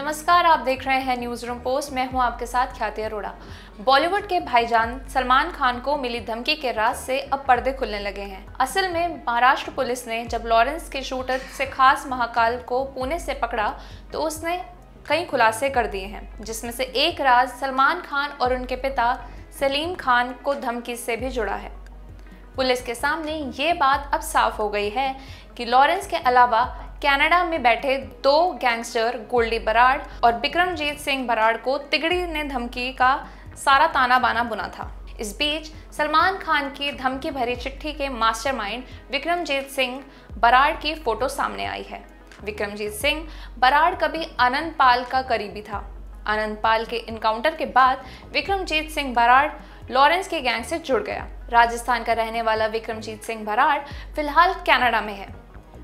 नमस्कार, आप देख रहे हैं न्यूज़ रूम पोस्ट मैं हूँ आपके साथ ख्याति अरोड़ा। बॉलीवुड के भाईजान सलमान खान को मिली धमकी के राज से अब पर्दे खुलने लगे हैं। असल में महाराष्ट्र पुलिस ने जब लॉरेंस के शूटर से खास महाकाल को पुणे से पकड़ा तो उसने कई खुलासे कर दिए हैं, जिसमें से एक राज सलमान खान और उनके पिता सलीम खान को धमकी से भी जुड़ा है। पुलिस के सामने ये बात अब साफ़ हो गई है कि लॉरेंस के अलावा कनाडा में बैठे दो गैंगस्टर गोल्डी बराड़ और बिक्रमजीत सिंह बराड़ को तिगड़ी ने धमकी का सारा ताना बाना बुना था। इस बीच सलमान खान की धमकी भरी चिट्ठी के मास्टरमाइंड विक्रमजीत सिंह बराड़ की फ़ोटो सामने आई है। विक्रमजीत सिंह बराड़ कभी आनंद पाल का करीबी था। आनंद पाल के इनकाउंटर के बाद विक्रमजीत सिंह बराड़ लॉरेंस के गैंग से जुड़ गया। राजस्थान का रहने वाला विक्रमजीत सिंह बराड़ फ़िलहाल कनाडा में है।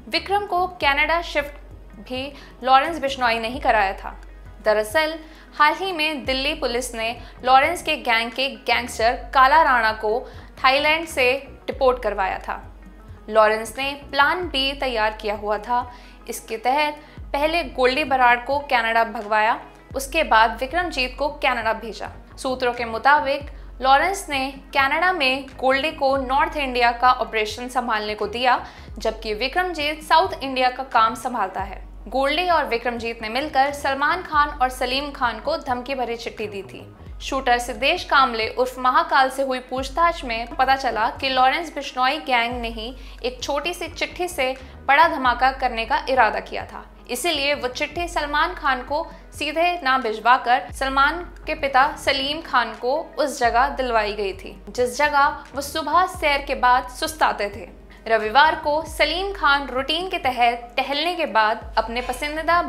विक्रम को कनाडा शिफ्ट भी लॉरेंस बिश्नोई ने ही कराया था। दरअसल, हाल ही में दिल्ली पुलिस ने लॉरेंस के गैंग के गैंगस्टर काला राणा को थाईलैंड से डिपोर्ट करवाया था। लॉरेंस ने प्लान बी तैयार किया हुआ था। इसके तहत पहले गोल्डी बराड़ को कनाडा भगवाया, उसके बाद विक्रमजीत को कनाडा भेजा। सूत्रों के मुताबिक लॉरेंस ने कनाडा में गोल्डी को नॉर्थ इंडिया का ऑपरेशन संभालने को दिया, जबकि विक्रमजीत साउथ इंडिया का काम संभालता है। गोल्डे और विक्रमजीत ने मिलकर सलमान खान और सलीम खान को धमकी भरी चिट्ठी दी थी। शूटर सिद्धेश कामले उर्फ़ महाकाल से हुई पूछताछ में पता चला कि लॉरेंस बिश्नोई गैंग ने ही एक छोटी सी चिट्ठी से बड़ा धमाका करने का इरादा किया था। इसीलिए वो चिट्ठी सलमान खान को सीधे ना भिजवा कर सलमान के पिता सलीम खान को उस जगह दिलवाई गई थी, जिस जगह वो सुबह सैर के बाद सुस्ताते थे। रविवार को सलीम खान रूटीन के तहत टहलने के बाद अपने पसंदीदा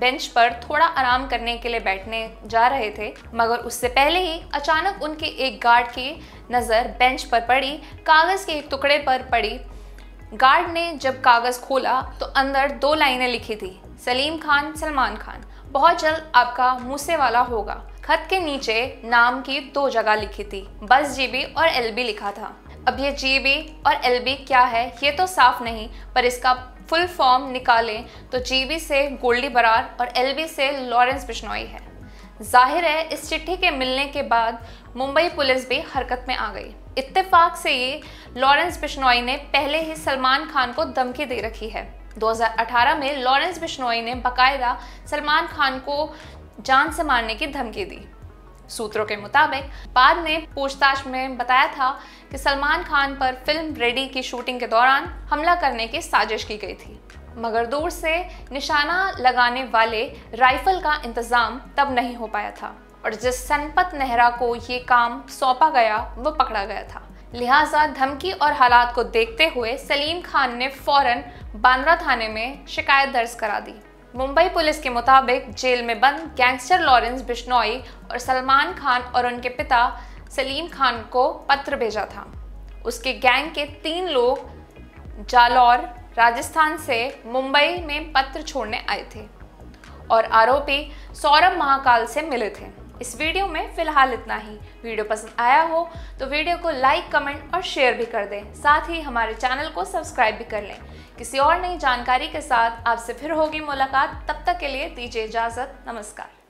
बेंच पर थोड़ा आराम करने के लिए बैठने जा रहे थे, मगर उससे पहले ही अचानक उनके एक गार्ड की नज़र बेंच पर पड़ी, कागज़ के एक टुकड़े पर पड़ी। गार्ड ने जब कागज़ खोला तो अंदर दो लाइनें लिखी थी। सलीम खान, सलमान खान। बहुत जल्द आपका मूसे वाला होगा। खत के नीचे नाम की दो जगह लिखी थी। बस जीबी और एलबी लिखा था। अब ये जीबी और एलबी क्या है, ये तो साफ़ नहीं, पर इसका फुल फॉर्म निकालें तो जीबी से गोल्डी बरार और एलबी से लॉरेंस बिश्नोई है। ज़ाहिर है, इस चिट्ठी के मिलने के बाद मुंबई पुलिस भी हरकत में आ गई। इत्तेफाक से ये लॉरेंस बिश्नोई ने पहले ही सलमान खान को धमकी दे रखी है। 2018 में लॉरेंस बिश्नोई ने बकायदा सलमान खान को जान से मारने की धमकी दी। सूत्रों के मुताबिक, बाद में पूछताछ में बताया था कि सलमान खान पर फ़िल्म रेडी की शूटिंग के दौरान हमला करने की साजिश की गई थी। मगर दूर से निशाना लगाने वाले राइफल का इंतज़ाम तब नहीं हो पाया था और जिस सनपत नेहरा को ये काम सौंपा गया, वो पकड़ा गया था। लिहाजा धमकी और हालात को देखते हुए सलीम खान ने फ़ौरन बांद्रा थाने में शिकायत दर्ज करा दी। मुंबई पुलिस के मुताबिक जेल में बंद गैंगस्टर लॉरेंस बिश्नोई और सलमान खान और उनके पिता सलीम खान को पत्र भेजा था। उसके गैंग के तीन लोग जालौर, राजस्थान से मुंबई में पत्र छोड़ने आए थे और आरोपी सौरभ महाकाल से मिले थे। इस वीडियो में फ़िलहाल इतना ही। वीडियो पसंद आया हो तो वीडियो को लाइक, कमेंट और शेयर भी कर दें। साथ ही हमारे चैनल को सब्सक्राइब भी कर लें। किसी और नई जानकारी के साथ आपसे फिर होगी मुलाकात। तब तक के लिए दीजिए इजाज़त। नमस्कार।